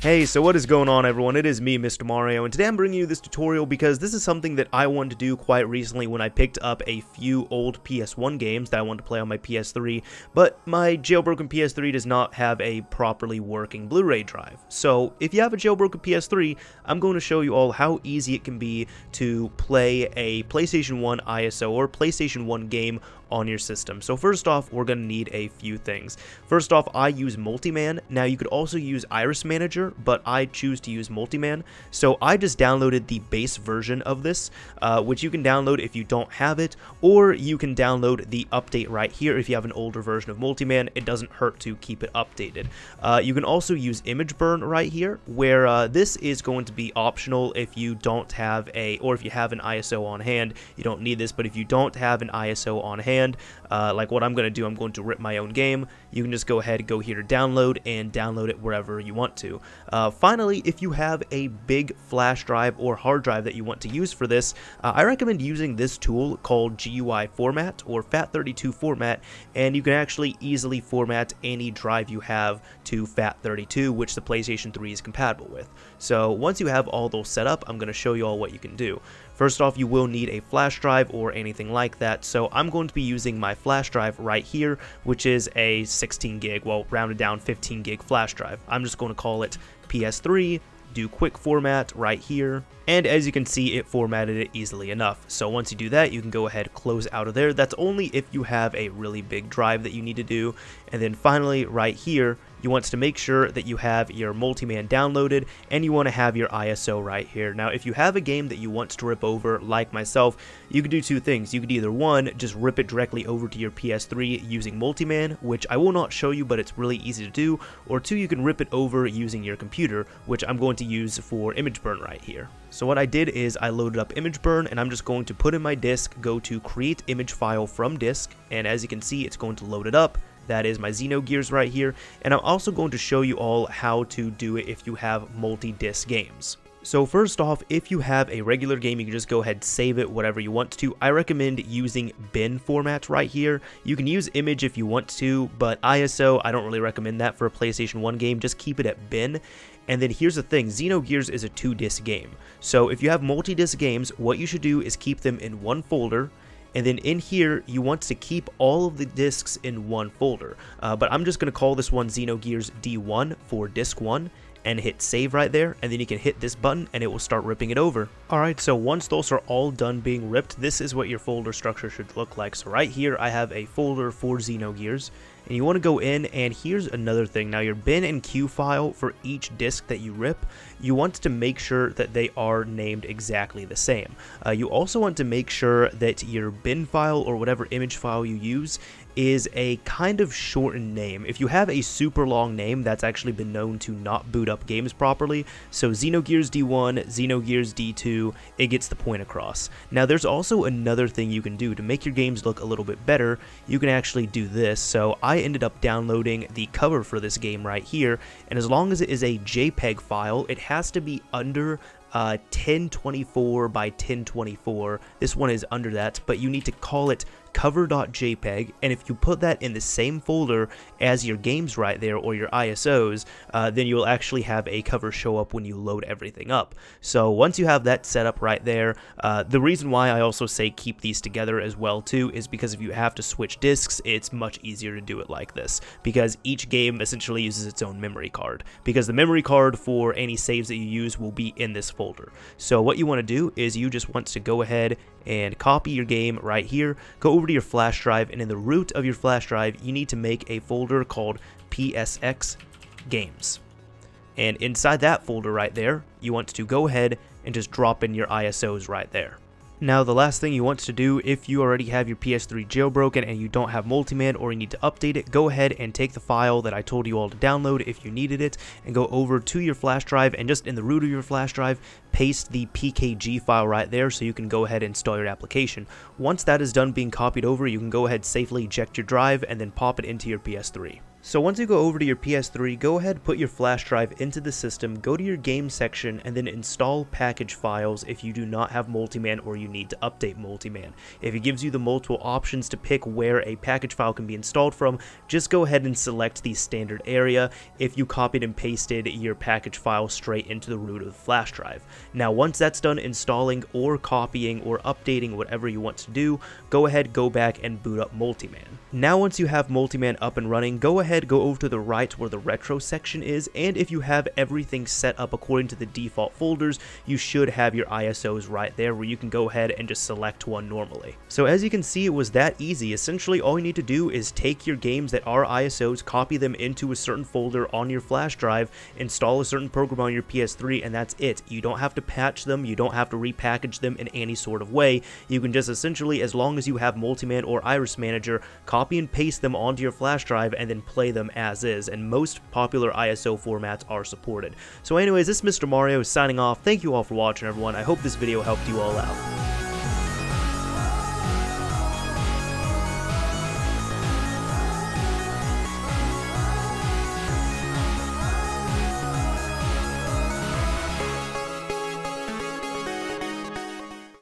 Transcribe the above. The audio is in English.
Hey, so what is going on everyone? It is me, Mr. Mario, and today I'm bringing you this tutorial because this is something that I wanted to do quite recently when I picked up a few old PS1 games that I wanted to play on my PS3, but my jailbroken PS3 does not have a properly working Blu-ray drive. So if you have a jailbroken PS3, I'm going to show you all how easy it can be to play a PlayStation 1 ISO or PlayStation 1 game on your system. So first off, we're going to need a few things. First off, I use Multiman. Now you could also use Iris Manager, but I choose to use Multiman. So I just downloaded the base version of this, uh, which you can download if you don't have it, or you can download the update right here if you have an older version of Multiman. It doesn't hurt to keep it updated. Uh, you can also use ImgBurn right here, where uh, this is going to be optional if you don't have a, or if you have an ISO on hand, you don't need this, but if you don't have an ISO on hand, uh, like what I'm going to do, I'm going to rip my own game. You can just go ahead, go here to download, and download it wherever you want to. Uh, finally, if you have a big flash drive or hard drive that you want to use for this, uh, I recommend using this tool called GUI Format or FAT32 Format, and you can actually easily format any drive you have to FAT32, which the PlayStation 3 is compatible with. So once you have all those set up, I'm going to show you all what you can do. First off, you will need a flash drive or anything like that, so I'm going to be using my flash drive right here, which is a 16 gig, well, rounded down 15 gig flash drive. I'm just going to call it PS3, do quick format right here, and as you can see, it formatted it easily enough. So once you do that, you can go ahead close out of there. That's only if you have a really big drive that you need to do. And then finally, right here, you want to make sure that you have your Multiman downloaded and you want to have your ISO right here. Now, if you have a game that you want to rip over, like myself, you can do two things. You could either one, just rip it directly over to your PS3 using Multiman, which I will not show you, but it's really easy to do, or two, you can rip it over using your computer, which I'm going to use for ImgBurn right here. So what I did is I loaded up ImgBurn and I'm just going to put in my disk, go to create image file from disk, and as you can see, it's going to load it up. That is my Xenogears right here, and I'm also going to show you all how to do it if you have multi-disc games. So first off, if you have a regular game, you can just go ahead save it whatever you want to. I recommend using bin format right here. You can use image if you want to, but ISO, I don't really recommend that for a PlayStation 1 game. Just keep it at bin. And then here's the thing, Xenogears is a two-disc game. So if you have multi-disc games, what you should do is keep them in one folder, and then in here you want to keep all of the discs in one folder uh, but I'm just going to call this one Xenogears D1 for disk 1 and hit save right there and then you can hit this button and it will start ripping it over. Alright so once those are all done being ripped this is what your folder structure should look like. So right here I have a folder for Xenogears and you want to go in and here's another thing. Now your bin and cue file for each disk that you rip you want to make sure that they are named exactly the same. Uh, you also want to make sure that your bin file or whatever image file you use is a kind of shortened name. If you have a super long name, that's actually been known to not boot up games properly. So Xenogears D1, Xenogears D2, it gets the point across. Now there's also another thing you can do to make your games look a little bit better. You can actually do this. So I ended up downloading the cover for this game right here, and as long as it is a JPEG file, it has to be under uh, 1024 by 1024. This one is under that, but you need to call it cover.jpg and if you put that in the same folder as your games right there or your ISOs uh, then you'll actually have a cover show up when you load everything up. So once you have that set up right there uh, the reason why I also say keep these together as well too is because if you have to switch disks it's much easier to do it like this. Because each game essentially uses its own memory card. Because the memory card for any saves that you use will be in this folder. So what you want to do is you just want to go ahead and copy your game right here, go over to your flash drive, and in the root of your flash drive, you need to make a folder called PSX Games. And inside that folder right there, you want to go ahead and just drop in your ISOs right there. Now the last thing you want to do if you already have your PS3 jailbroken and you don't have Multiman or you need to update it, go ahead and take the file that I told you all to download if you needed it and go over to your flash drive and just in the root of your flash drive, paste the PKG file right there so you can go ahead and install your application. Once that is done being copied over, you can go ahead safely eject your drive and then pop it into your PS3. So once you go over to your PS3, go ahead put your flash drive into the system, go to your game section, and then install package files if you do not have Multiman or you need to update Multiman. If it gives you the multiple options to pick where a package file can be installed from, just go ahead and select the standard area if you copied and pasted your package file straight into the root of the flash drive. Now once that's done installing or copying or updating whatever you want to do, go ahead, go back and boot up Multiman. Now once you have Multiman up and running, go ahead go over to the right where the retro section is, and if you have everything set up according to the default folders, you should have your ISOs right there where you can go ahead and just select one normally. So as you can see, it was that easy. Essentially, all you need to do is take your games that are ISOs, copy them into a certain folder on your flash drive, install a certain program on your PS3, and that's it. You don't have to patch them, you don't have to repackage them in any sort of way. You can just essentially, as long as you have Multiman or Iris Manager, copy and paste them onto your flash drive and then play them as is, and most popular ISO formats are supported. So anyways, this is Mr. Mario signing off. Thank you all for watching, everyone. I hope this video helped you all out.